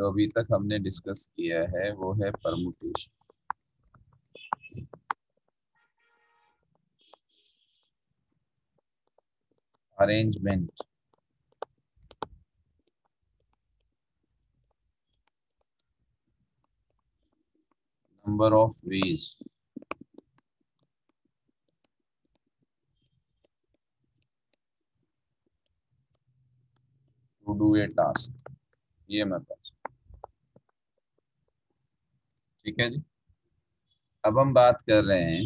जो अभी तक हमने डिस्कस किया है, वो है permutation arrangement number of ways. To do a task. ये मैं पास ठीक है जी। अब हम बात कर रहे हैं।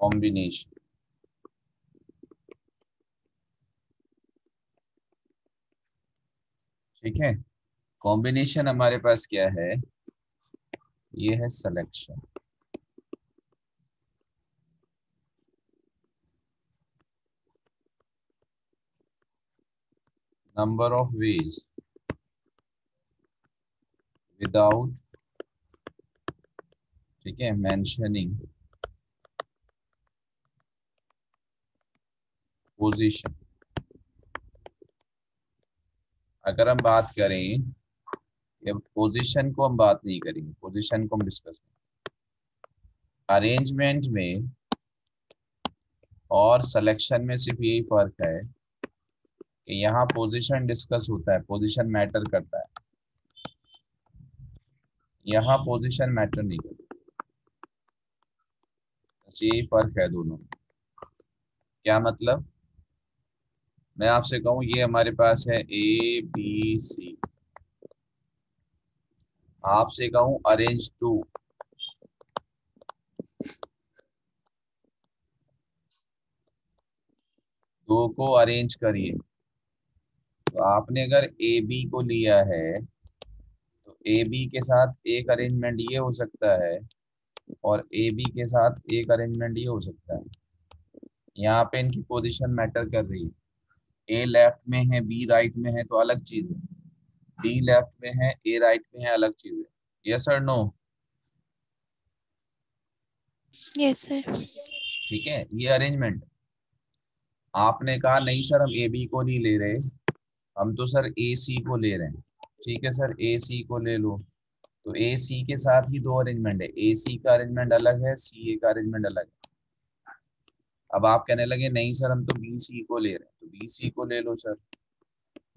कॉम्बिनेशन ठीक है। कॉम्बिनेशन हमारे पास क्या है? ये है selection number of ways without, ठीक है, mentioning position. अगर हम बात करें पोजीशन को हम बात नहीं करेंगे पोजीशन को हम डिस्कस अरेंजमेंट में और सिलेक्शन में सिर्फ़ यही फ़र्क है कि यहाँ पोजीशन डिस्कस होता है पोजीशन मैटर करता है। यहाँ पोजीशन मैटर नहीं करता। फ़र्क है दोनों क्या मतलब? मैं आपसे कहूँ, ये हमारे पास है ए बी सी आपसे कहूँ अरेंज टू दो को अरेंज करिए। तो आपने अगर ए बी को लिया है तो ए बी के साथ एक अरेंजमेंट ये हो सकता है और ए बी के साथ एक अरेंजमेंट ये हो सकता है। यहाँ पे इनकी पोजीशन मैटर कर रही है। ए लेफ़्ट में है बी राइट में है तो अलग चीज़ है। डी लेफ़्ट में है ए राइट में है अलग चीज़ है। यस और नो यस सर ठीक है ये अरेंजमेंट आपने कहा नहीं सर हम ए बी को नहीं ले रहे। हम तो सर ए सी को ले रहे हैं। ठीक है सर? ए सी को ले लो। तो ए सी के साथ ही दो अरेंजमेंट है। ए सी का अरेंजमेंट अलग है सी ए का अरेंजमेंट अलग है। अब आप कहने लगे, नहीं सर, हम तो बी सी को ले रहे हैं। तो बी सी को ले लो सर।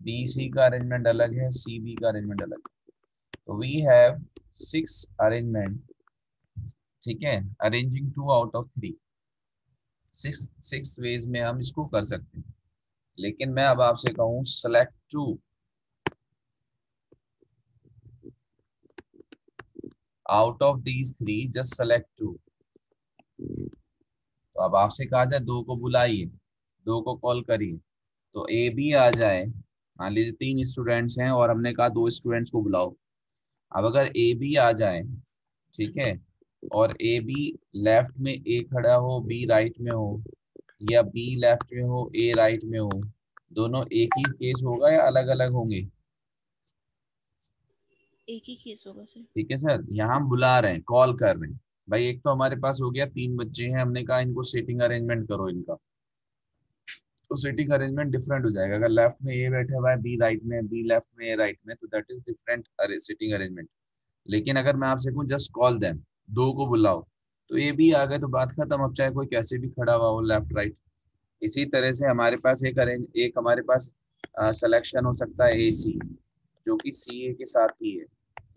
बी सी का अरेंजमेंट अलग है सी बी का अरेंजमेंट अलग है। तो वी हैव सिक्स अरेंजमेंट ठीक है? Arranging two out of three six six ways में हम इसको कर सकते हैं। लेकिन मैं अब आपसे कहूँ select two out of these three just select two तो अब आपसे कहा जाए, दो को बुलाइए, दो को कॉल करिए। तो ए बी आ जाए। मान लीजिए तीन स्टूडेंट्स हैं और हमने कहा दो स्टूडेंट्स को बुलाओ। अब अगर ए बी आ जाए, ठीक है, और ए बी लेफ़्ट में ए खड़ा हो बी राइट में हो या बी लेफ़्ट में हो ए राइट में हो दोनों एक ही केस होगा या अलग अलग होंगे? एक ही केस होगा सर ठीक है सर यहाँ हम बुला रहे हैं कॉल कर रहे हैं। भाई एक तो हमारे पास हो गया तीन बच्चे हैं। हमने कहा इनको सीटिंग अरेंजमेंट करो इनका। तो सीटिंग अरेंजमेंट डिफरेंट हो जाएगा। अगर लेफ़्ट में ए बैठे हुआ है बी राइट में बी लेफ़्ट में ए राइट में तो that is different seating arrangement लेकिन अगर मैं आपसे कहूँ जस्ट कॉल देम दो को बुलाओ। तो ए भी आ गए तो बात खत्म। अब चाहे कोई कैसे भी खड़ा हुआ हो लेफ़्ट राइट इसी तरह से हमारे पास एक अरेंज एक हमारे पास सिलेक्शन हो सकता है ए सी जो कि सी ए के साथ ही है।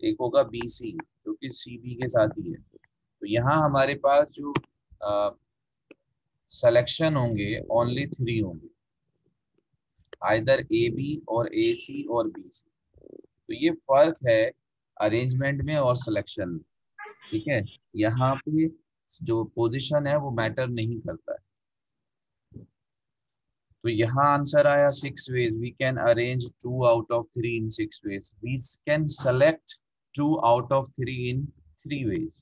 एक होगा बी सी जो कि सी बी के साथ ही है। तो यहाँ हमारे पास जो सिलेक्शन होंगे ओनली थ्री होंगे। आइदर ए बी और ए सी और बी सी तो ये फ़र्क है अरेंजमेंट में और सिलेक्शन में। ठीक है? यहाँ पे जो पोजीशन है वो मैटर नहीं करता है। तो यहाँ आंसर आया six ways we can arrange two out of three in six ways we can select two out of three in three ways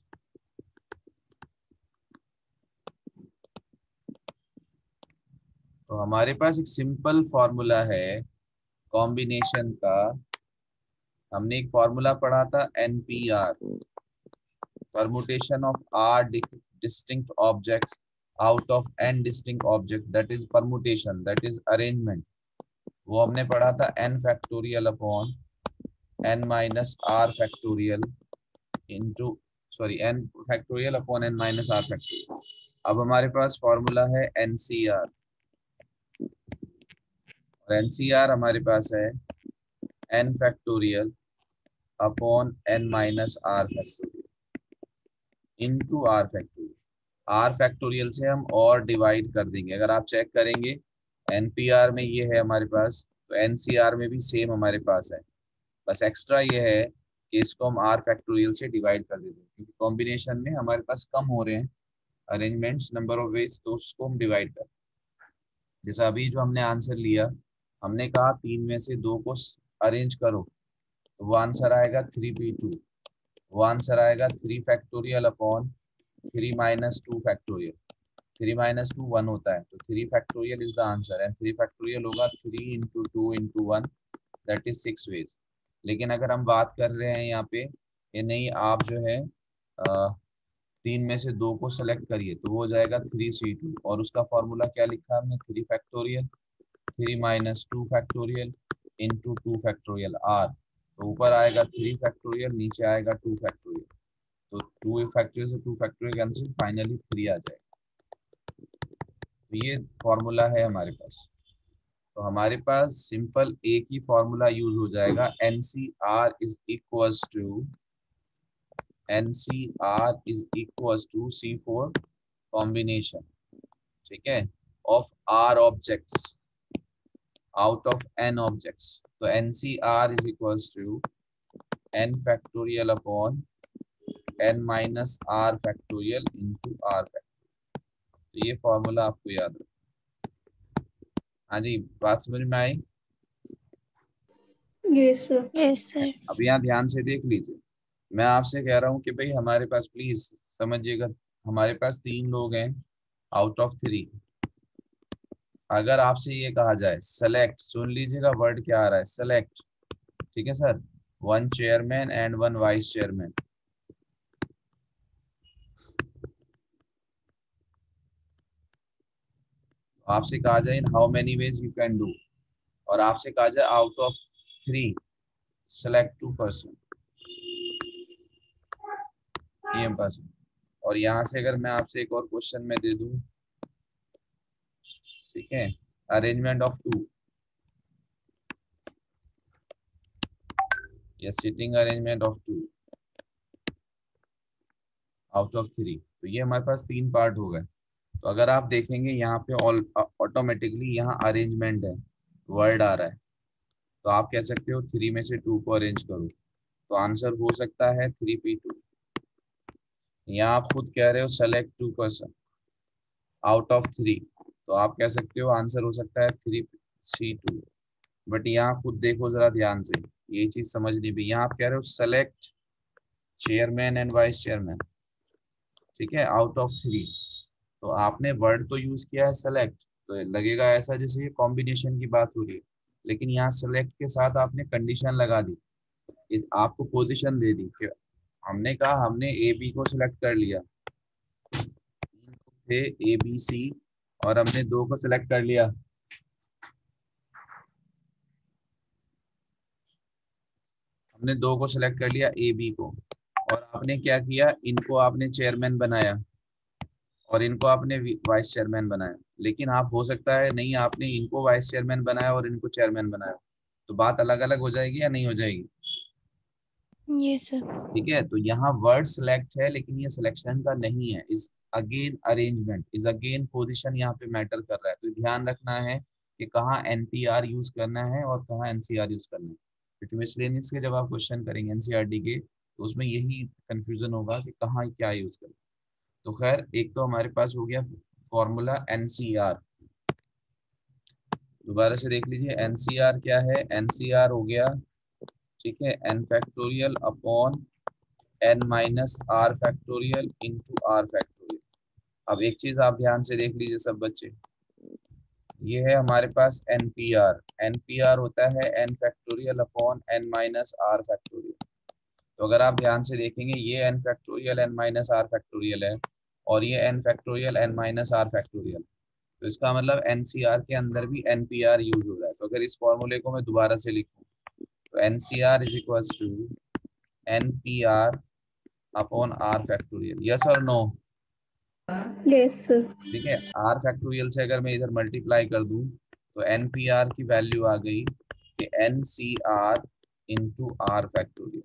तो हमारे पास एक सिंपल फॉर्मूला है कॉम्बिनेशन का। हमने एक फॉर्मूला पढ़ा था NPR permutation of r distinct objects out of n distinct object that is permutation that is arrangement वो हमने पढ़ा था n factorial upon n minus r factorial into sorry n factorial upon n minus r factorial अब हमारे पास formula है NCR और NCR हमारे पास है n factorial upon n minus r factorial into r factorial. R factorial से हम और डिवाइड कर देंगे। अगर आप चेक करेंगे एनपीआर में ये है हमारे पास तो एनसीआर में भी सेम हमारे पास है। बस एक्स्ट्रा ये है कि इसको हम आर फैक्टोरियल से डिवाइड कर देते हैं। क्योंकि कॉम्बिनेशन में हमारे पास कम हो रहे हैं अरेंजमेंट्स नंबर ऑफ़ वेज तो उसको हम डिवाइड कर जैसा अभी जो हमने आंसर लिया, हमने कहा तीन में से दो को अरेंज करो तो वो आंसर आएगा थ्री पी टू वो आंसर आएगा three factorial upon three minus two factorial three minus two one होता है तो three factorial is the answer and three factorial होगा three into two into one that is six ways लेकिन अगर हम बात कर रहे हैं यहाँ पे ये नहीं आप जो है आ, तीन में से दो को सेलेक्ट करिए तो वो हो जाएगा थ्री सी टू और उसका फॉर्मूला क्या लिखा हमने? Three factorial three minus two factorial into two factorial R तो ऊपर आएगा थ्री फैक्टोरियल नीचे आएगा टू फैक्टोरियल तो टू फैक्टोरियल से two factorial cancel finally three आ जाएगा। तो ये फॉर्मूला है हमारे पास। तो हमारे पास सिंपल एक ही फॉर्मूला यूज़ हो जाएगा। N C R is equal to N C R is equal to C four combination ठीक है? ऑफ़ आर ऑब्जेक्ट्स ऑब्जेक्ट्स तो N C R is equal to N factorial upon N minus R factorial into R factorial तो ये formula आपको याद रखना हाँ। जी बात समझ में आई? यस सर अब यहाँ ध्यान से देख लीजिए। मैं आपसे कह रहा हूँ कि भाई हमारे पास प्लीज़ समझिएगा हमारे पास तीन लोग हैं आउट ऑफ़ थ्री अगर आपसे ये कहा जाए सेलेक्ट सुन लीजिएगा वर्ड क्या आ रहा है सेलेक्ट ठीक है sir one chairman and one vice chairman आपसे कहा जाए in how many ways you can do और आपसे कहा जाए out of three select two person person और यहाँ से अगर मैं आपसे एक और क्वेश्चन में दे दूँ ठीक है? अरेंजमेंट ऑफ़ टू या sitting arrangement of two out of three तो ये हमारे पास तीन पार्ट हो गए। तो अगर आप देखेंगे यहाँ पे ऑटोमेटिकली यहाँ अरेंजमेंट है। वर्ड आ रहा है। तो आप कह सकते हो थ्री में से टू को अरेंज करो। तो आंसर हो सकता है थ्री पी टू यहाँ आप खुद कह रहे हो select two person out of three तो आप कह सकते हो आंसर हो सकता है थ्री सी टू बट यहाँ खुद देखो जरा ध्यान से, ये चीज़ समझनी भी। यहाँ आप कह रहे हो select chairman and vice chairman ठीक है? आउट ऑफ़ थ्री तो आपने वर्ड तो यूज़ किया है सेलेक्ट तो लगेगा ऐसा जैसे ये कॉम्बिनेशन की बात हो रही है। लेकिन यहाँ सेलेक्ट के साथ आपने कंडीशन लगा दी। आपको पोजीशन दे दी कि हमने कहा हमने ए बी को सिलेक्ट कर लिया। ए बी सी और हमने दो को सिलेक्ट कर लिया। हमने दो को सिलेक्ट कर लिया ए बी को। और आपने क्या किया? इनको आपने चेयरमैन बनाया। और इनको आपने वाइस चेयरमैन बनाया। लेकिन आप हो सकता है नहीं आपने इनको वाइस चेयरमैन बनाया और इनको चेयरमैन बनाया। तो बात अलग अलग हो जाएगी या नहीं हो जाएगी? यस सर ठीक है? तो यहाँ वर्ड सिलेक्ट है लेकिन ये सिलेक्शन का नहीं है। इस again arrangement is again position यहाँ पे मैटर कर रहा है। तो ध्यान रखना है कि कहाँ एनपीआर यूज़ करना है और कहाँ एनसीआर यूज़ करना है। क्योंकि के जब आप क्वेश्चन करेंगे एनसीआरटी के तो उसमें यही कंफ्यूजन होगा कि कहाँ क्या यूज़ करना तो खैर, एक तो हमारे पास हो गया फॉर्मूला एनसीआर दोबारा से देख लीजिए एनसीआर क्या है? एनसीआर हो गया, ठीक है N factorial upon N minus R factorial into R factorial अब एक चीज़ आप ध्यान से देख लीजिए सब बच्चे। ये है हमारे पास N P R N P R होता है N factorial upon N minus R factorial तो अगर आप ध्यान से देखेंगे, ये N factorial N minus R factorial है और ये N factorial N minus R factorial तो इसका मतलब एनसीआर के अंदर भी एनपीआर यूज़ हो रहा है। तो अगर इस फॉर्मूले को मैं दोबारा से लिखूं तो NCR is equal to NPR upon R factorial yes और नो ठीक है आर फैक्टोरियल से अगर मैं इधर मल्टीप्लाई कर दूँ तो एनपीआर की वैल्यू आ गई कि N C R into R factorial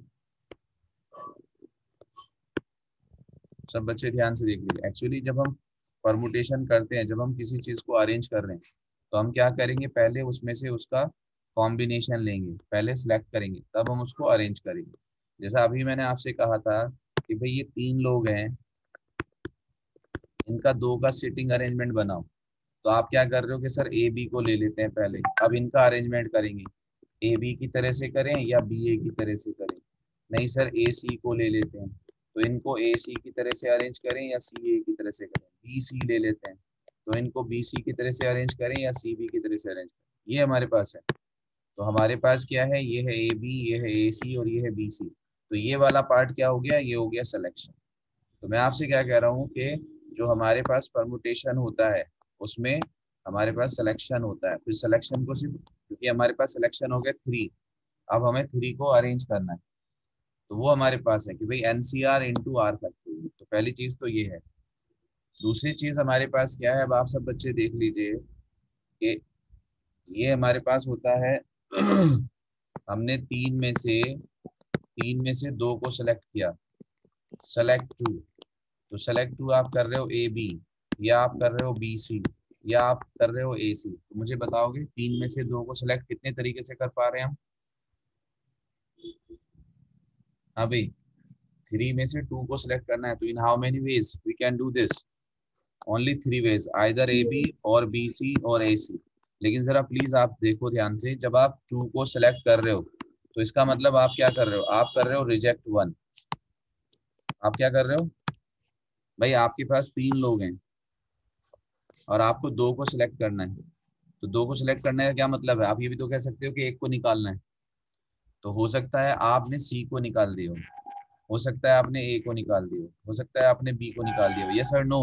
सब बच्चे ध्यान से देख लीजिए। एक्चुअली जब हम परमुटेशन करते हैं, जब हम किसी चीज़ को अरेंज कर रहे हैं तो हम क्या करेंगे? पहले उसमें से उसका कॉम्बिनेशन लेंगे। पहले सिलेक्ट करेंगे, तब हम उसको अरेंज करेंगे। जैसा अभी मैंने आपसे कहा था कि भाई ये तीन लोग हैं इनका दो का सीटिंग अरेंजमेंट बनाओ। तो आप क्या कर रहे हो कि सर ए बी को ले लेते हैं पहले। अब इनका अरेंजमेंट करेंगे। ए बी की तरह से करें या बी ए की तरह से करें? नहीं सर ए सी को ले लेते हैं। तो इनको ए सी की तरह से अरेंज करें या सी ए की तरह से करें? बी सी ले लेते हैं। तो इनको बी सी की तरह से अरेंज करें या सी बी की तरह से अरेंज करें? ये हमारे पास है। तो हमारे पास क्या है? ये है ए बी ये है ए सी और ये है बी सी तो ये वाला पार्ट क्या हो गया? ये हो गया सिलेक्शन तो मैं आपसे क्या कह रहा हूँ कि जो हमारे पास परमुटेशन होता है, उसमें हमारे पास सिलेक्शन होता है। फिर सिलेक्शन को सिर्फ़, क्योंकि हमारे पास सिलेक्शन हो गया थ्री अब हमें थ्री को अरेंज करना है। तो वो हमारे पास है कि भाई N C R into R factorial तो पहली चीज़ तो ये है। दूसरी चीज़ हमारे पास क्या है? अब आप सब बच्चे देख लीजिए कि ये हमारे पास होता है, हमने तीन में से, तीन में से दो को सिलेक्ट किया। सेलेक्ट टू तो सेलेक्ट टू आप कर रहे हो ए बी या आप कर रहे हो बी सी या आप कर रहे हो ए सी तो मुझे बताओगे तीन में से दो को सिलेक्ट कितने तरीके से कर पा रहे हैं हम? अभी थ्री में से टू को सिलेक्ट करना है तो in how many ways we can do this only three ways either A B और बी सी और ए सी लेकिन जरा प्लीज़ आप देखो ध्यान से, जब आप टू को सिलेक्ट कर रहे हो तो इसका मतलब आप क्या कर रहे हो? आप कर रहे हो रिजेक्ट वन आप क्या कर रहे हो? भाई आपके पास तीन लोग हैं और आपको दो को सिलेक्ट करना है। तो दो को सिलेक्ट करने का क्या मतलब है? आप ये भी तो कह सकते हो कि एक को निकालना है। तो हो सकता है आपने सी को निकाल दिया हो। सकता है आपने ए को निकाल दिया हो। सकता है आपने बी को निकाल दिया ये sir no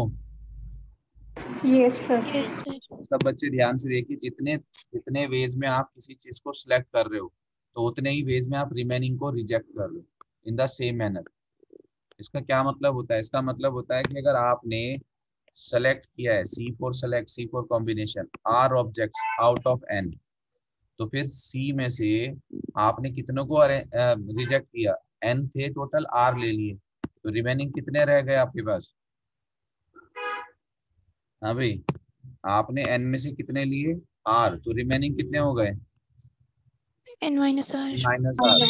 yes yes sir सब बच्चे ध्यान से देखिए जितने जितने वेज में आप किसी चीज़ को सिलेक्ट कर रहे हो तो उतने ही वेज में आप रिमेनिंग को रिजेक्ट कर रहे हो इन द सेम मैनर इसका क्या मतलब होता है? इसका मतलब होता है कि अगर आपने सेलेक्ट किया है C four select C four combination R objects out of N तो फिर सी में से आपने कितनों को रिजेक्ट किया? एन थे टोटल आर ले लिए। तो रिमेनिंग कितने रह गए आपके पास? हाँ भाई आपने एन में से कितने लिए? आर तो रिमेनिंग कितने हो गए? N minus R minus R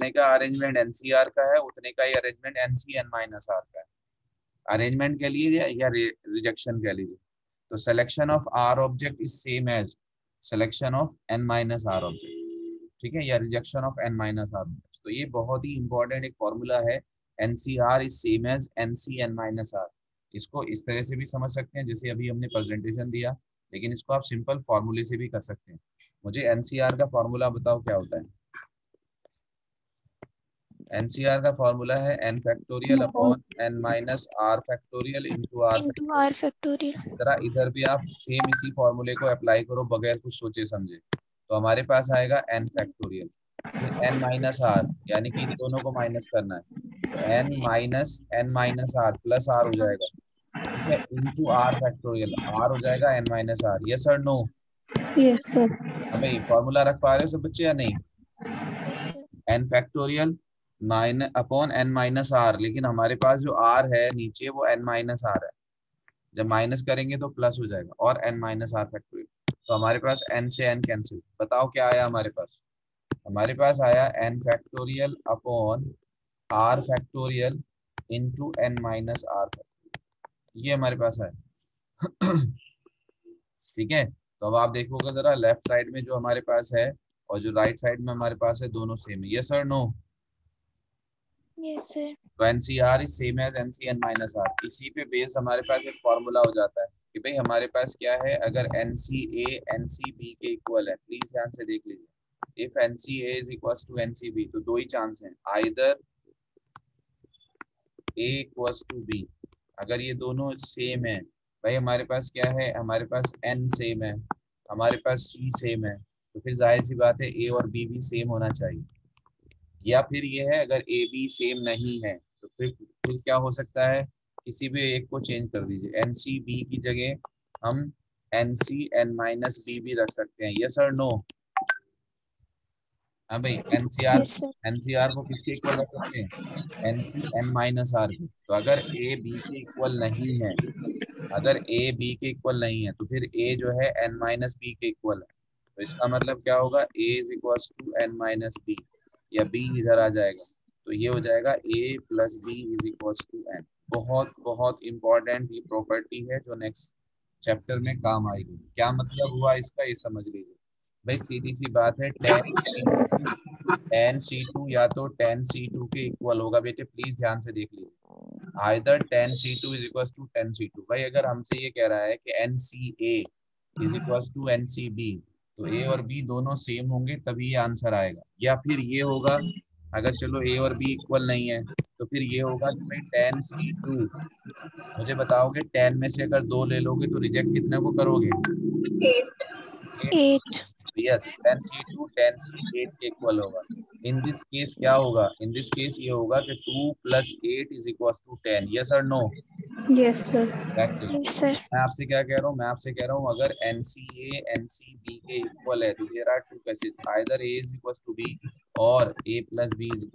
जितने का अरेंजमेंट एनसीआर का है, उतने का ही arrangement NC N minus R का है। अरेंजमेंट के लिए या रिजेक्शन के लिए? तो selection of R object is same as selection of N minus R object ठीक है? या rejection of N minus R object तो ये बहुत ही इंपॉर्टेंट एक फॉर्मूला है। NCR is same as NC N minus R इसको इस तरह से भी समझ सकते हैं, जैसे अभी हमने प्रेजेंटेशन दिया। लेकिन इसको आप सिंपल फॉर्मूले से भी कर सकते हैं। मुझे एनसीआर का फॉर्मूला बताओ क्या होता है? एनसीआर का फॉर्मूला है N factorial upon N minus R factorial into R into R factorial जरा इधर भी आप सेम इसी फॉर्मूले को अप्लाई करो बगैर कुछ सोचे समझे। तो हमारे पास आएगा N factorial N minus R यानी कि इन दोनों को माइनस करना है। N minus N minus R plus R हो जाएगा। ठीक है? इनटू आर फैक्टोरियल आर हो जाएगा N minus R yes sir no yes sir हमें फॉर्मूला रख पा रहे हो सब बच्चे या नहीं? N factorial minus upon N minus R, लेकिन हमारे पास जो आर है नीचे, वो एन माइनस आर है। जब माइनस करेंगे तो प्लस हो जाएगा, और एन माइनस आर फैक्टोरियल तो हमारे पास एन से एन कैंसिल। बताओ क्या आया हमारे पास? हमारे पास आया N factorial upon R factorial into N minus R factorial. ये हमारे पास आया। ठीक है? तो अब आप देखोगे जरा, लेफ़्ट साइड में जो हमारे पास है और जो राइट right साइड में हमारे पास है, दोनों सेम है। यस और नो तो NCR is same as NCN minus R इसी पे बेस हमारे पास एक फॉर्मूला हो जाता है कि भाई हमारे पास क्या है? अगर N C A N C B के इक्वल है प्लीज़ ध्यान से देख लीजिए। If N C A is equal to N C B तो दो ही चांस हैं। Either A equals to B अगर ये दोनों सेम है, भाई हमारे पास क्या है? हमारे पास एन सेम है, हमारे पास सी सेम है। तो फिर ज़ाहिर सी बात है ए और बी भी सेम होना चाहिए। या फिर ये है अगर ए बी सेम नहीं है तो फिर फिर क्या हो सकता है? किसी भी एक को चेंज कर दीजिए। एन सी बी की जगह हम N C N minus B भी रख सकते हैं। यस और नो हाँ भाई एनसीआर yes sir. एनसीआर को किसके इक्वल रख सकते हैं? N C N minus R के। तो अगर ए बी के इक्वल नहीं है अगर ए बी के इक्वल नहीं है तो फिर ए जो है एन माइनस बी के इक्वल है। तो इसका मतलब क्या होगा? A is equal to N minus B या बी इधर आ जाएगा तो ये हो जाएगा A plus B is equal to N बहुत बहुत इंपॉर्टेंट ये प्रॉपर्टी है जो नेक्स्ट चैप्टर में काम आएगी। क्या मतलब हुआ इसका, ये समझ लीजिए। भाई सीधी सी बात है टेन टेन सी टू या तो टेन सी टू के इक्वल होगा। बेटे प्लीज़ ध्यान से देख लीजिए। Either ten C two is equal to ten C two भाई, अगर हमसे ये कह रहा है कि N C A is equal to N C B तो ए और बी दोनों सेम होंगे तभी ये आंसर आएगा। या फिर ये होगा अगर चलो ए और बी इक्वल नहीं है तो फिर ये होगा कि भाई टेन सी टू मुझे बताओगे टेन में से अगर दो ले लोगे तो रिजेक्ट कितने को करोगे? Yes ten C two ten C eight के इक्वल होगा। इन दिस केस क्या होगा? इन दिस केस ये होगा कि two plus eight is equal to ten yes और नो दैट्स इट मैं आपसे क्या कह रहा हूँ? मैं आपसे कह रहा हूँ अगर के इक्वल है तो are two cases either is equal to और plus is two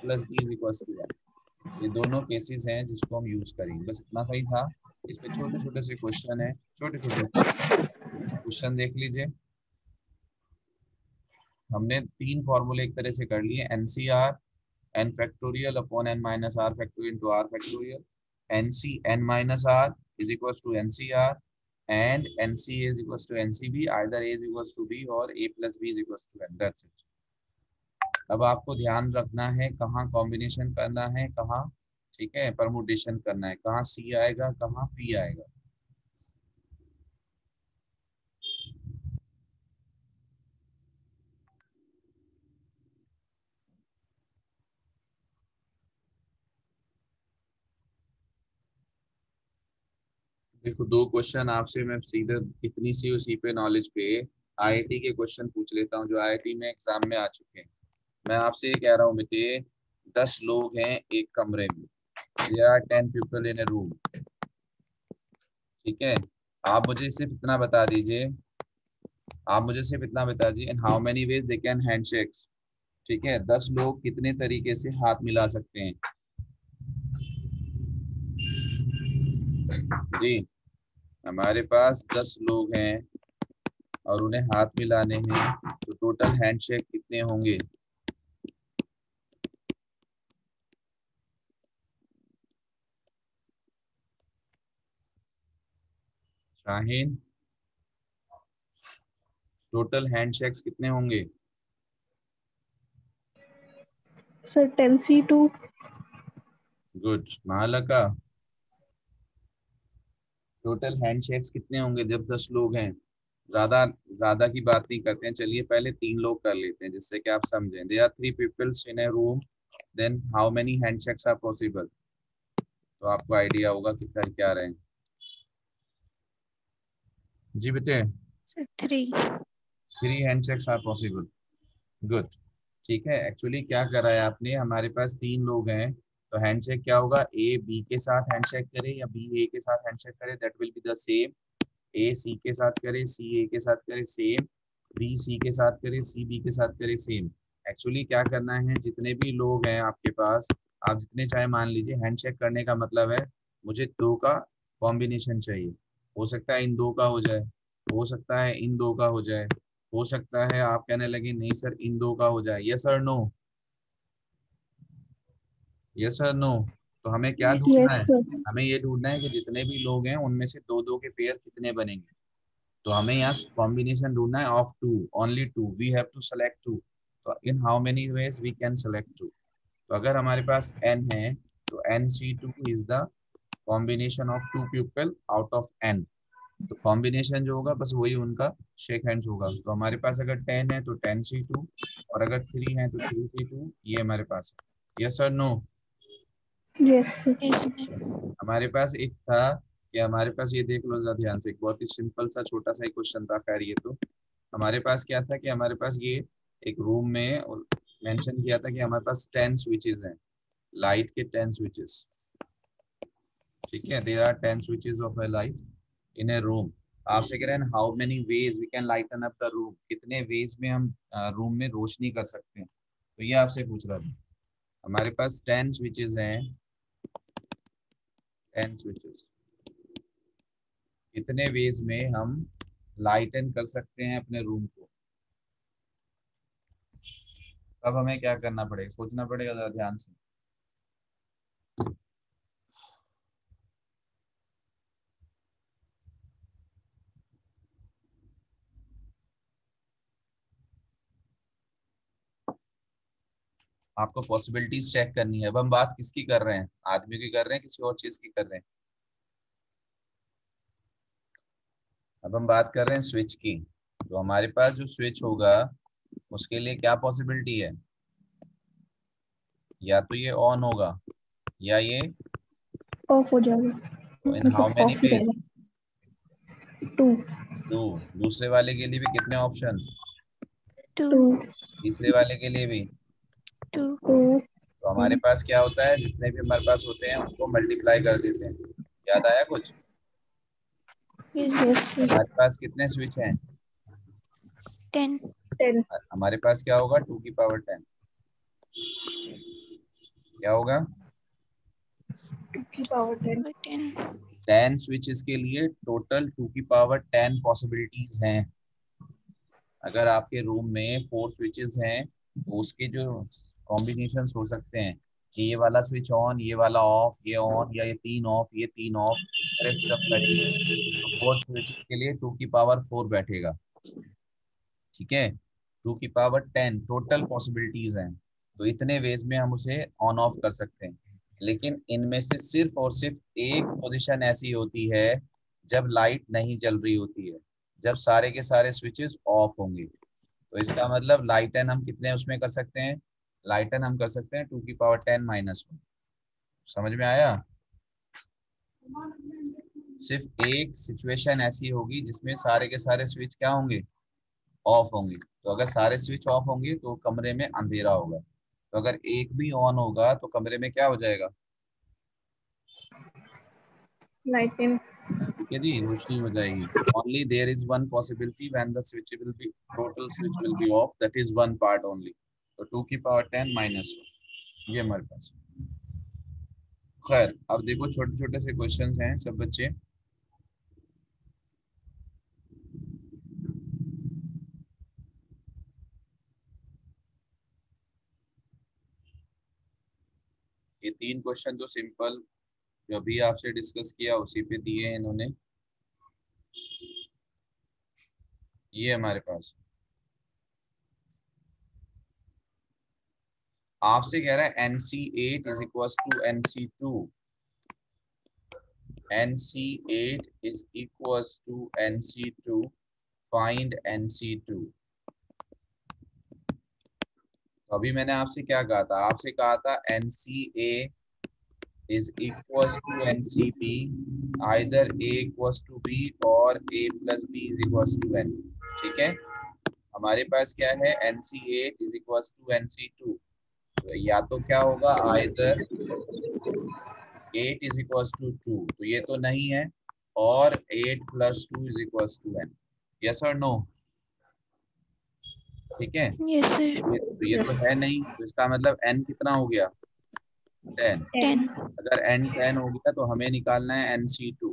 plus is equal to ये दोनों केसेस हैं जिसको हम यूज़ करेंगे। बस इतना सही था। इसमें छोटे छोटे से क्वेश्चन है। छोटे छोटे क्वेश्चन देख लीजिए। हमने तीन फॉर्मूले एक तरह से कर लिए n C r n factorial upon n minus r factorial to r factorial n n minus R is equals to r and NC is equals to NCB, either A is equals to B or A plus B is equals to N. That's it. अब आपको ध्यान रखना है कहाँ combination करना है कहाँ ठीक है परमोटेशन करना है कहाँ C आएगा कहाँ P आएगा देखो दो क्वेश्चन आपसे मैं सीधे इतनी सी उसी पे नॉलेज पे आईआईटी के क्वेश्चन पूछ लेता हूँ, जो आईआईटी में एग्ज़ाम में आ चुके हैं। मैं आपसे ये कह रहा हूँ बेटे, दस लोग हैं एक कमरे में। Are ten people in a room ठीक है? आप मुझे सिर्फ़ इतना बता दीजिए। आप मुझे सिर्फ़ इतना बता दीजिए in how many ways they can handshakes ठीक है? दस लोग कितने तरीके से हाथ मिला सकते हैं? जी। हमारे पास दस लोग हैं और उन्हें हाथ मिलाने हैं तो टोटल हैंडशेक कितने होंगे? शाहीन टोटल हैंडशेक्स कितने होंगे? Sir, 10C2. गुड महालका टोटल हैंडशेक्स कितने होंगे जब दस लोग हैं? ज़्यादा ज़्यादा की बात नहीं करते हैं। चलिए पहले तीन लोग कर लेते हैं जिससे कि आप समझें। They are three peoples in a room then how many handshakes are possible तो आपको आइडिया होगा कि कर क्या रहे हैं। जी बेटे? Three three handshakes are possible good ठीक है? एक्चुअली क्या करा है आपने? हमारे पास तीन लोग हैं। तो हैंडशेक क्या होगा? ए बी के साथ हैंडशेक करे या बी ए के साथ हैंडशेक करे that will be the same A C के साथ करे सी ए के साथ करे सेम बी सी के साथ करे सी बी के साथ करे सेम एक्चुअली क्या करना है? जितने भी लोग हैं आपके पास, आप जितने चाहे मान लीजिए हैंडशेक करने का मतलब है, मुझे दो का कॉम्बिनेशन चाहिए। हो सकता है इन दो का हो जाए, हो सकता है इन दो का हो जाए, हो सकता है आप कहने लगे, नहीं सर, इन दो का हो जाए। Yes sir no yes sir no तो हमें क्या ढूंढना Yes, है? हमें ये ढूंढना है कि जितने भी लोग हैं उनमें से दो दो के पेयर कितने बनेंगे? तो हमें यहाँ कॉम्बिनेशन ढूंढना है of two only two we have to select two तो in how many ways we can select two तो अगर हमारे पास n है तो n C two is the combination of two people out of n तो कॉम्बिनेशन जो होगा बस वही उनका शेक हैंड्स होगा। तो हमारे पास अगर टेन है तो टेन सी टू और अगर थ्री है तो थ्री सी टू ये हमारे पास yes sir no Yes, sir. Yes, sir. हमारे पास एक था कि हमारे पास ये देख लो जरा ध्यान से एक बहुत ही सिंपल सा छोटा सा क्वेश्चन था खैर ये तो। हमारे पास क्या था कि हमारे पास ये एक रूम में मेंशन किया था कि हमारे पास टेन स्विचेस हैं। लाइट के टेन स्विचेस ठीक है? There are ten switches of a light in a room आपसे कह रहे हैं how many ways we can lighten up the room कितने वेज में हम रूम में रोशनी कर सकते हैं? तो ये आपसे पूछ रहा था। हमारे पास टेन स्विचेस हैं। टेन स्विचेस इतने वेज में हम लाइटन कर सकते हैं अपने रूम को। तब हमें क्या करना पड़ेगा? सोचना पड़ेगा ध्यान से। आपको पॉसिबिलिटीज चेक करनी है। अब हम बात किसकी कर रहे हैं? आदमी की कर रहे हैं किसी और चीज़ की कर रहे हैं? अब हम बात कर रहे हैं स्विच की। तो हमारे पास जो स्विच होगा उसके लिए क्या पॉसिबिलिटी है? या तो ये ऑन होगा या ये ऑफ़ हो जाएगा. इन हाउ मेनी पे रहेगा. टू दूसरे वाले के लिए भी कितने ऑप्शन. Two. तीसरे वाले के लिए भी। तो हमारे पास क्या होता है जितने भी हमारे पास होते हैं उनको मल्टीप्लाई कर देते हैं याद आया कुछ. हमारे पास कितने स्विच हैं Ten. Ten. हमारे पास क्या होगा टू की पावर टेन क्या होगा Two की ten. Over ten. Ten switches के लिए टोटल टू की पावर टेन पॉसिबिलिटीज हैं अगर आपके रूम में फोर स्विचेस हैं तो उसके जो कॉम्बिनेशन हो सकते हैं। कि ये वाला स्विच ऑन ये वाला ऑफ़ ये ऑन या ये तीन ऑफ़ ये तीन ऑफ़ इस तरह से जब तो स्विचेस के लिए टू की पावर फोर बैठेगा। ठीक है? टू की पावर टेन टोटल पॉसिबिलिटीज हैं। तो इतने वेज में हम उसे ऑन ऑफ़ कर सकते हैं। लेकिन इनमें से सिर्फ़ और सिर्फ़ एक पोजिशन ऐसी होती है, जब लाइट नहीं जल रही होती है, जब सारे के सारे स्विचेस ऑफ़ होंगे। तो इसका मतलब लाइट एन हम कितने उसमें कर सकते हैं? लाइटन हम कर सकते हैं टू की पावर टेन माइनस वन। समझ में आया? सिर्फ़ एक सिचुएशन ऐसी होगी जिसमें सारे के सारे स्विच क्या होंगे? ऑफ़ होंगे। तो अगर सारे स्विच ऑफ़ होंगे तो कमरे में अंधेरा होगा। तो अगर एक भी ऑन होगा तो कमरे में क्या हो जाएगा. ठीक जी रोशनी हो जाएगी। Only there is one possibility when the switch will be total switch will be off that is one part only तो टू की पावर टेन माइनस वन, ये हमारे पास खैर, अब देखो छोटे छोटे से क्वेश्चन हैं सब बच्चे। ये तीन क्वेश्चन तो सिंपल जो अभी आपसे डिस्कस किया, उसी पे दिए इन्होंने। ये हमारे पास आपसे कह रहा है n C eight is equal to n C two n C eight is equal to n C two find n C two तो अभी मैंने आपसे क्या कहा था? आपसे कहा था n C n C a is equals to NCB either A equals to B और A plus B is equals to N. ठीक है? हमारे पास क्या है? NC8 is equals to NC2 तो या तो क्या होगा either 8 is equals to 2 तो ये तो नहीं है और 8 plus 2 is equals to N yes or no? ठीक है? Yes, sir. ये, तो ये तो है नहीं तो इसका मतलब N कितना हो गया? टेन अगर एन टेन हो गया तो हमें निकालना है एन सी टू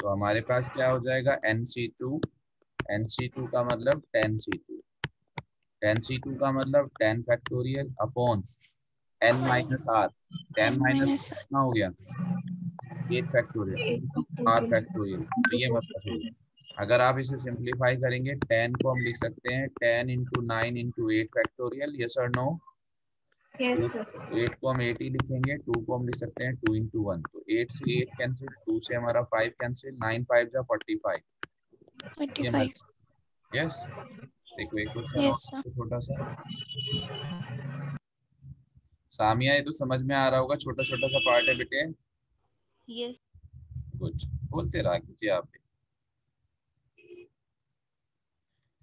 तो हमारे पास क्या हो जाएगा? N C two n C two का मतलब ten C two ten C two का मतलब ten factorial upon n minus r ten minus कितना हो गया? एट फैक्टोरियल आर फैक्टोरियल तो ये मतलब हो। गया अगर आप इसे सिंप्लीफाई करेंगे टेन को हम लिख सकते हैं ten into nine into eight factorial yes और नो एट को हम एट ही लिखेंगे टू को हम लिख सकते हैं टू इंटू वन तो एट से एट कैंसिल टू से हमारा फाइव कैंसिल नाइन फाइव जा फोर्टी फाइव यस देखो एक क्वेश्चन Yes, छोटा सा। सामिया ये तो समझ में आ रहा होगा छोटा छोटा सा पार्ट है बेटे। यस कुछ बोलते रहा कीजिए आप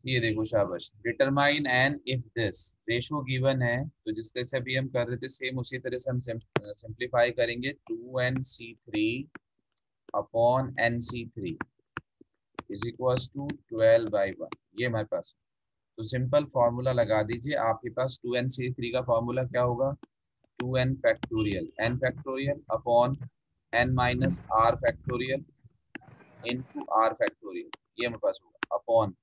ये देखो शाबाश। Determine n if this ratio given है तो जिस तरह से अभी हम कर रहे थे सेम उसी तरह से हम सिंप्लीफाई करेंगे। Two n C three upon n C three is equal to twelve by one ये हमारे पास है। तो सिंपल फॉर्मूला लगा दीजिए। आपके पास टू एन सी थ्री का फॉर्मूला क्या होगा? Two n factorial n factorial upon n minus r factorial into r factorial ये हमारे पास होगा। Upon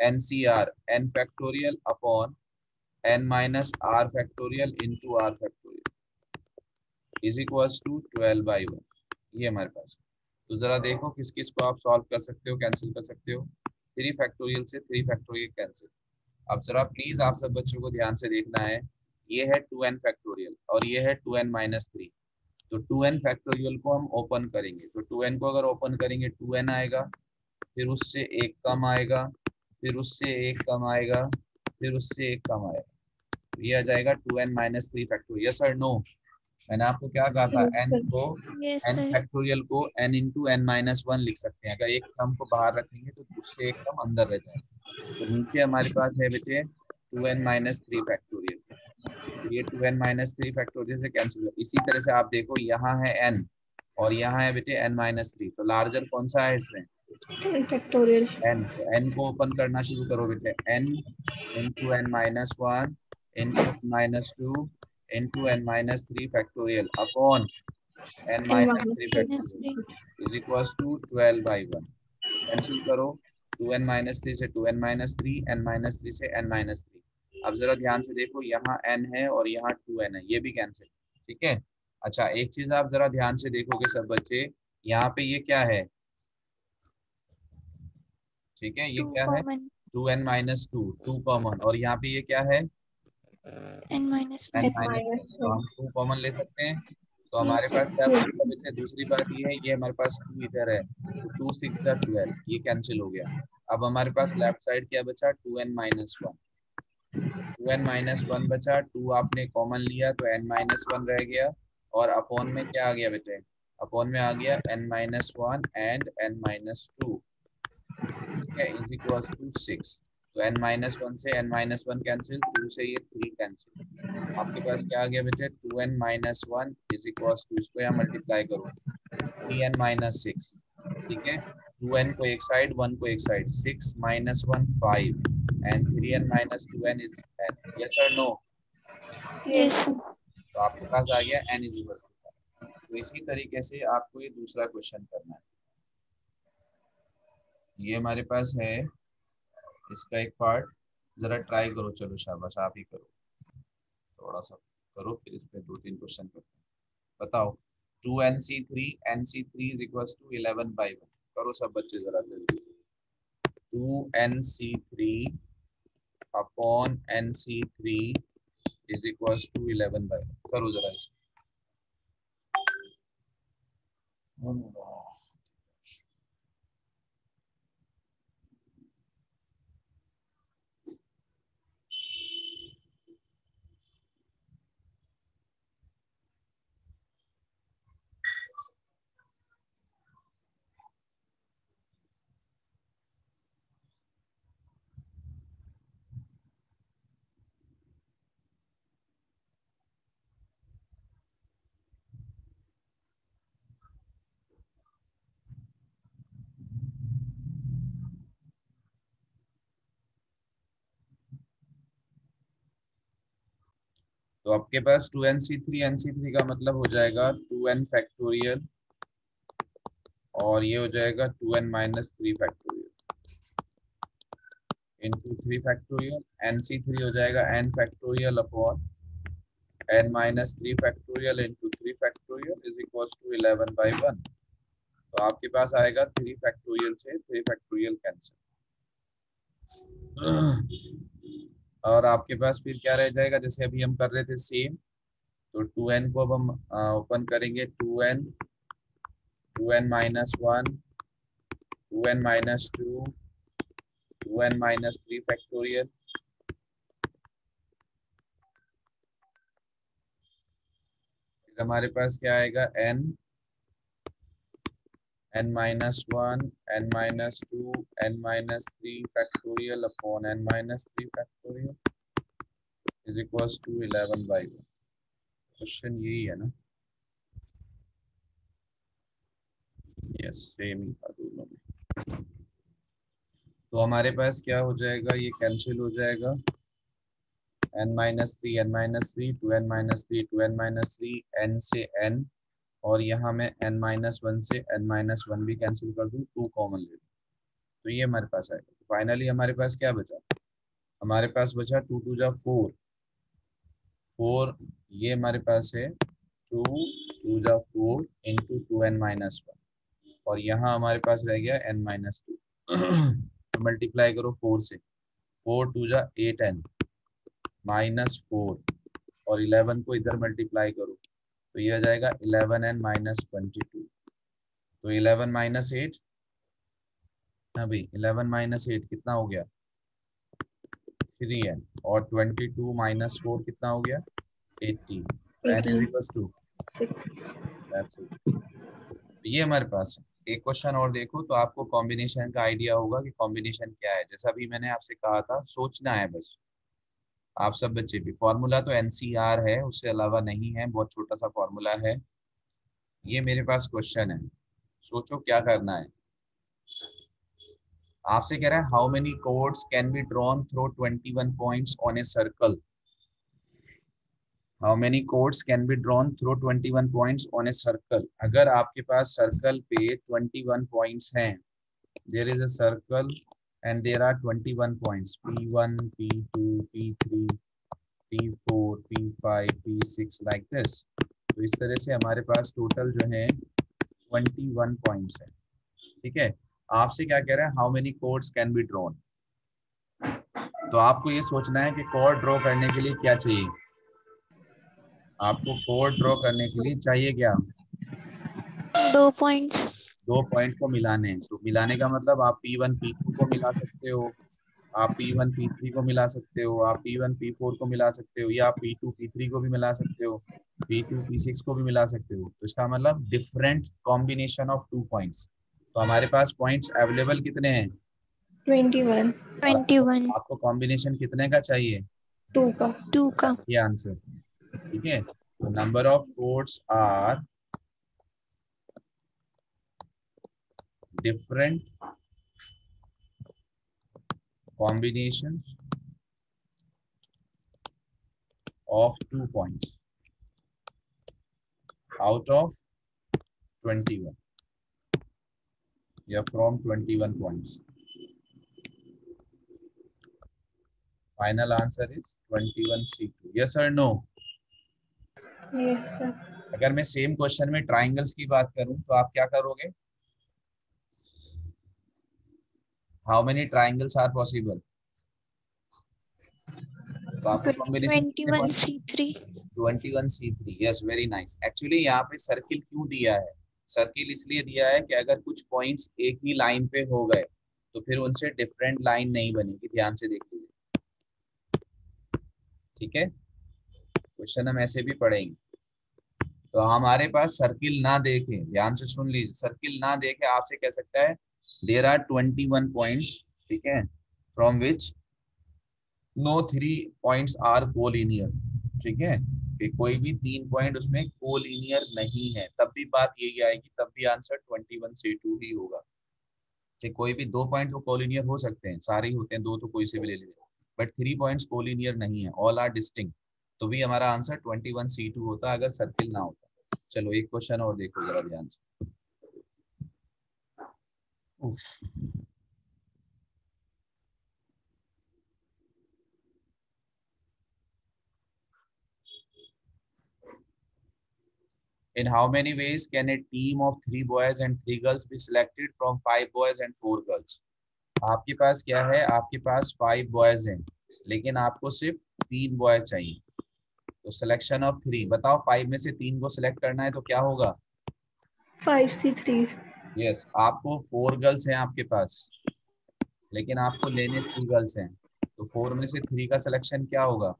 n C r n factorial upon n minus r factorial into r factorial is equal to twelve by one ये हमारे पास तो जरा देखो किस किस को आप सॉल्व कर सकते हो कैंसिल कर सकते हो। थ्री फैक्टोरियल से थ्री फैक्टोरियल कैंसिल अब जरा प्लीज़ आप सब बच्चों को ध्यान से देखना है। ये है टू एन फैक्टोरियल और ये है टू एन माइनस थ्री तो टू एन फैक्टोरियल को हम ओपन करेंगे। तो टू एन को अगर ओपन करेंगे टू एन आएगा फिर उससे एक कम आएगा फिर उससे एक कम आएगा फिर उससे एक कम आएगा। तो ये आ जाएगा two n minus three factorial sir no मैंने आपको क्या कहा था? एन को एन फैक्टोरियल को n into n minus one लिख सकते हैं। अगर एक कम को बाहर रखेंगे तो उससे एक टर्म अंदर रह जाएगा। तो नीचे हमारे पास है बेटे two n minus three factorial ये two n minus three factorial से कैंसिल हो इसी तरह से आप देखो यहाँ है एन और यहाँ है बेटे एन माइनस थ्री तो लार्जर कौन सा है इसमें? फैक्टोरियल एन एन को ओपन करना शुरू करो बेटे। N into n minus one into minus two into n minus three factorial upon n minus three factorial is equals to 12 by 1 cancel करो। 2n माइनस थ्री से 2n minus three n minus three से n minus three. अब जरा ध्यान से देखो यहाँ n है और यहाँ 2n है ये भी कैंसिल ठीक है? अच्छा एक चीज़ आप जरा ध्यान से देखोगे सब बच्चे यहाँ पे ये क्या है? ठीक है ये क्या है? Two n minus two two common और यहाँ पे ये क्या है? N minus n one. Minus तो टू कॉमन ले सकते हैं। तो हमारे पास क्या मतलब है? दूसरी बात ये है ये हमारे पास टू इधर है। टू सिक्स का ट्वेल्व ये कैंसिल हो गया। अब हमारे पास लेफ़्ट साइड क्या बचा? Two n minus one two n minus one बचा टू आपने कॉमन लिया तो एन माइनस वन रह गया। और अपॉन में क्या आ गया बेटे? अपॉन में आ गया n minus one and n minus two ठीक है? इज़ इक्वल टू सिक्स तो एन माइनस वन से n minus one cancel two से ये थ्री कैंसिल आपके पास क्या आ गया बेटे? Two n minus one is equal to इसको यहाँ मल्टीप्लाई करो. थ्री एन माइनस सिक्स ठीक है? टू एन को एक साइड वन को एक side six minus one five and three n minus two n is ten yes और नो sir. तो आपके पास आ गया एन इज़ इक्वल टू तो इसी तरीके से आपको ये दूसरा क्वेश्चन करना है. ये हमारे पास है इसका एक पार्ट जरा ट्राई करो, चलो शाबाश, आप ही करो। थोड़ा सा करो, फिर इस पे दो तीन क्वेश्चन करते हैं। बताओ। Two n C three n C three is equal to eleven by one करो सब बच्चे जरा जल्दी two n C three upon n C three is equal to eleven by करो जरा इसे तो आपके पास two n C three n C three का मतलब हो जाएगा टू एन फैक्टोरियल और ये हो जाएगा two n minus three factorial into three factorial n C three हो जाएगा n factorial upon n minus three factorial into three factorial is equal to eleven by one तो आपके पास आएगा थ्री फैक्टोरियल से थ्री फैक्टोरियल कैंसिल और आपके पास फिर क्या रह जाएगा? जैसे अभी हम कर रहे थे सेम तो टू एन को अब हम ओपन करेंगे। Two n two n minus one two n minus two two n minus three factorial हमारे पास क्या आएगा? n n minus 1 n minus 2 n minus 3 factorial upon n minus 3 factorial is equals to 11 by 1 question यही है ना? Yes same ही था दोनों में। तो हमारे पास क्या हो जाएगा? ये कैंसिल हो जाएगा। n n minus three two n minus three two n minus three n से n और यहाँ मैं एन माइनस वन से एन माइनस वन भी कैंसिल कर दूँ टू कॉमन ले तो ये हमारे पास आएगा। तो फाइनली हमारे पास क्या बचा? हमारे पास बचा टू टू जा फोर फोर ये हमारे पास है टू टू जा four into two n minus one और यहाँ हमारे पास रह गया एन माइनस टू तो मल्टीप्लाई करो फोर से। फोर टू जा एट एन माइनस फोर और इलेवन को इधर मल्टीप्लाई करो। तो ये आ जाएगा eleven n minus twenty two. तो इलेवन माइनस एट हाँ भाई इलेवन माइनस एट कितना हो गया? थ्री एन और ट्वेंटी टू माइनस फोर कितना हो गया? Eighty. N is equal to. ये हमारे पास है। एक क्वेश्चन और देखो तो आपको कॉम्बिनेशन का आइडिया होगा कि कॉम्बिनेशन क्या है। जैसा भी मैंने आपसे कहा था सोचना है बस। आप सब बच्चे भी। फॉर्मूला तो एनसीआर है उससे अलावा नहीं है, बहुत छोटा सा फॉर्मूला है। ये मेरे पास क्वेश्चन है। सोचो क्या करना है। आपसे कह रहा है how many chords can be drawn through 21 points on a circle how many chords can be drawn through 21 points on a circle अगर आपके पास सर्कल पे 21 पॉइंट्स हैं there is a circle and there are 21 points. P1 p2 p3 p4 p5 p6 like this. तो इस तरह से हमारे पास टोटल जो है 21 पॉइंट्स है। ठीक है? आपसे क्या कह रहा है? How many chords can be drawn तो आपको ये सोचना है कि कोड ड्रॉ करने के लिए क्या चाहिए? आपको कोड ड्रॉ करने के लिए चाहिए क्या? दो पॉइंट्स दो पॉइंट को मिलाने हैं। तो मिलाने का मतलब आप P1 P2 को मिला सकते हो आप P1 P3 को मिला सकते हो आप P1 P4 को मिला सकते हो या P2 P3 को भी मिला सकते हो P2 P6 को भी मिला सकते हो। तो इसका मतलब different combination of two points तो हमारे पास पॉइंट्स अवेलेबल कितने हैं? ट्वेंटी वन ट्वेंटी वन आपको कॉम्बिनेशन कितने का चाहिए? टू का। टू का। ये आंसर ठीक है? Number of chords are different combinations of two points out of 21 yeah from 21 points final answer is 21 c2 yes or no yes sir अगर मैं सेम क्वेश्चन में ट्राइंगल्स की बात करूँ तो आप क्या करोगे how many triangles are possible? तो आपको twenty C three yes very nice actually यहाँ पे सर्किल क्यों दिया है? सर्किल इसलिए दिया है कि अगर कुछ पॉइंट्स एक ही लाइन पे हो गए तो फिर उनसे डिफरेंट लाइन नहीं बनेगी। ध्यान से देख लीजिए। ठीक है? क्वेश्चन हम ऐसे भी पढ़ेंगे। तो हमारे पास सर्किल ना देखे। ध्यान से सुन लीजिए। सर्किल ना देखे आपसे कह सकता है there are twenty one points ठीक है from which no three points are collinear ठीक है? कि कोई भी तीन पॉइंट उसमें कोलिनियर नहीं है। तब भी बात यही आएगी, तब भी आंसर ट्वेंटी वन से टू ही होगा। ठीक कोई भी दो पॉइंट तो कोलिनियर हो सकते हैं, सारे होते हैं, दो तो कोई से भी ले लीजिए बट थ्री पॉइंट्स कोलिनियर नहीं है ऑल आर डिस्टिंग तो भी हमारा answer twenty one C two होता, अगर सर्किल ना होता। चलो, एक क्वेश्चन और देखो जरा ध्यान से। उफ। In how many ways can a team of three boys and three girls be selected from five boys and four girls? आपके पास क्या है आपके पास फाइव बॉयज़ हैं लेकिन आपको सिर्फ़ तीन बॉय चाहिए तो सिलेक्शन ऑफ़ थ्री बताओ फाइव में से तीन को सिलेक्ट करना है तो क्या होगा फाइव सी थ्री यस आपको फोर गर्ल्स हैं आपके पास लेकिन आपको लेने थ्री गर्ल्स हैं। तो फोर में से थ्री का सिलेक्शन क्या होगा?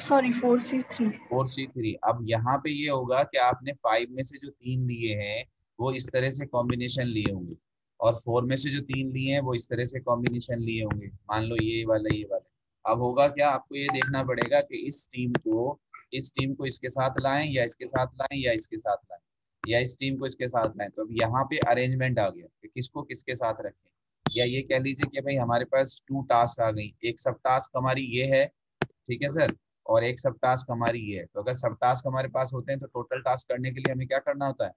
Sorry four C three four C three अब यहाँ पे ये होगा कि आपने फाइव में से जो तीन लिए हैं वो इस तरह से कॉम्बिनेशन लिए होंगे। और फोर में से जो तीन लिए हैं वो इस तरह से कॉम्बिनेशन लिए होंगे। मान लो ये वाला ये वाला। अब होगा क्या आपको ये देखना पड़ेगा कि इस टीम को इस टीम को इसके साथ लाएँ या इसके साथ लाएँ या इसके साथ लाएँ। या इस टीम को इसके साथ लाएँ तो अब यहाँ पे अरेंजमेंट आ गया कि किसको किसके साथ रखें। या ये कह लीजिए कि भाई हमारे पास टू टास्क आ गई, एक सब टास्क हमारी ये है, ठीक है सर और एक सब टास्क हमारी ये है। तो अगर सब टास्क हमारे पास होते हैं तो टोटल टास्क करने के लिए हमें क्या करना होता है?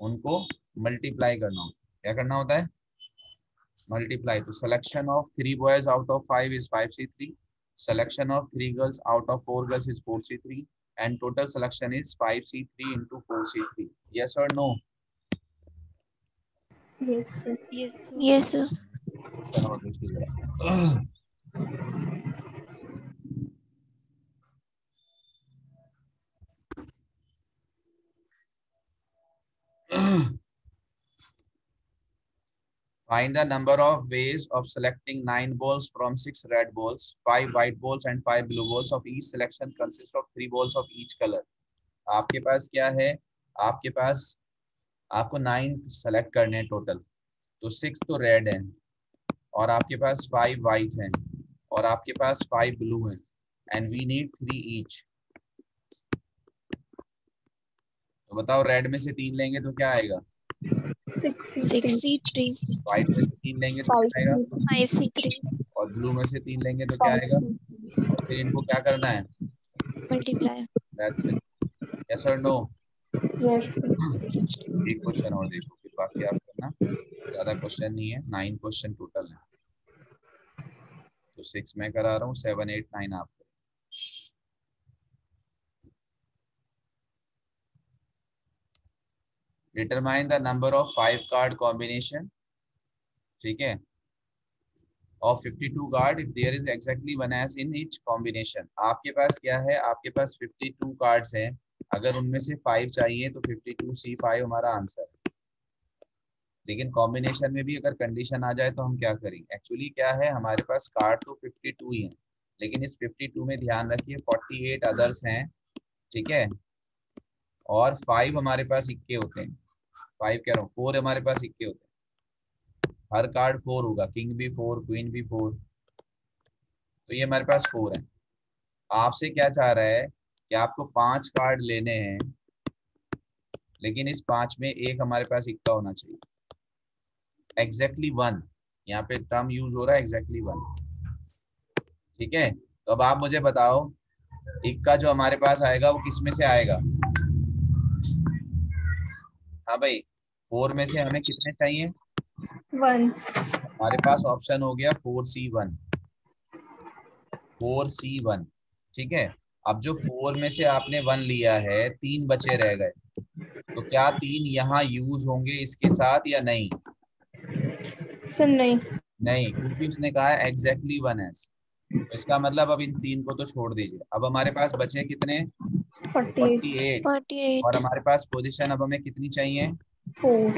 उनको मल्टीप्लाई करना होता है। क्या करना होता है? मल्टीप्लाई तो selection of three boys out of five is five C three selection of three girls out of four girls is 4c3 and total selection is 5C3 into 4C3. Yes or no? Yes, sir. Yes, sir. Yes, sir. Uh, Find the number of ways of selecting nine balls from six red balls, five white balls and five blue balls of each selection consists of three balls of each color. आपके पास क्या है आपके पास आपको nine select करने हैं total तो six तो रेड है और आपके पास फाइव वाइट हैं और आपके पास फाइव ब्लू हैं and we need three each तो बताओ रेड में से तीन लेंगे तो क्या आएगा सिक्स Six C three, में से तीन लेंगे तो क्या आएगा? Five C three, और ब्लू में से तीन लेंगे तो क्या आएगा? और फिर इनको क्या करना है? Multiply. दैट्स इट यस और नो एक क्वेश्चन और देखो फिर बाकी आप करना ज़्यादा क्वेश्चन नहीं है नाइन क्वेश्चन टोटल है। तो सिक्स मैं करा रहा हूँ सेवन एट नाइन आप करें। The number of five card combination ठीक है? Of 52 card, if there is exactly one as in each combination. आपके पास क्या है? आपके पास 52 कार्ड्स हैं। अगर उनमें से फाइव चाहिए तो 52 सी फाइव हमारा आंसर लेकिन कॉम्बिनेशन में भी अगर कंडीशन आ जाए तो हम क्या करेंगे? एक्चुअली क्या है? हमारे पास कार्ड तो 52 ही हैं। लेकिन इस 52 में ध्यान रखिए 48 अदर्स हैं। ठीक है? और फाइव हमारे पास इक्के होते हैं। फाइव कह रहा हूँ फोर हमारे पास इक्के होते हैं। हर कार्ड फोर होगा किंग भी फोर क्वीन भी फोर तो ये हमारे पास फोर है। आपसे क्या चाह रहा है कि आपको पाँच कार्ड लेने हैं, लेकिन इस पाँच में एक हमारे पास इक्का होना चाहिए। एग्जैक्टली वन यहाँ पे टर्म यूज़ हो रहा है एग्जैक्टली वन ठीक है? तो अब आप मुझे बताओ, इक्का जो हमारे पास आएगा, वो किसमें से आएगा? हाँ भाई फोर में से हमें कितने चाहिए? वन हमारे पास ऑप्शन हो गया four C one four C one ठीक है? अब जो फोर में से आपने वन लिया है तीन बचे रह गए। तो क्या तीन यहाँ यूज़ होंगे इसके साथ या नहीं? सर नहीं. नहीं क्योंकि उसने कहा है एग्जैक्टली वन तो इसका मतलब अब इन तीन को तो छोड़ दीजिए। अब हमारे पास बचे कितने? Forty eight forty eight Forty eight, और हमारे पास पोजीशन अब हमें कितनी चाहिए? फोर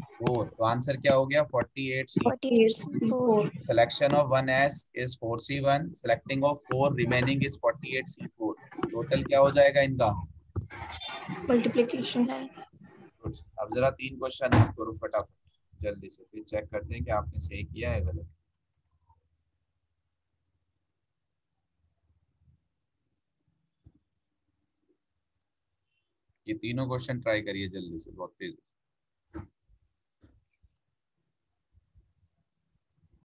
फोर तो आंसर क्या हो गया? Forty eight C forty eight C. Four, four selection of 1s is 4c1 selecting of 4 remaining is 48c4 total क्या हो जाएगा इनका? Multiplication multiply. अब जरा तीन क्वेश्चन करो फटाफट। जल्दी से फिर चेक करते हैं कि आपने सही किया है गलत। ये तीनों क्वेश्चन ट्राई करिए जल्दी से बहुत तेज।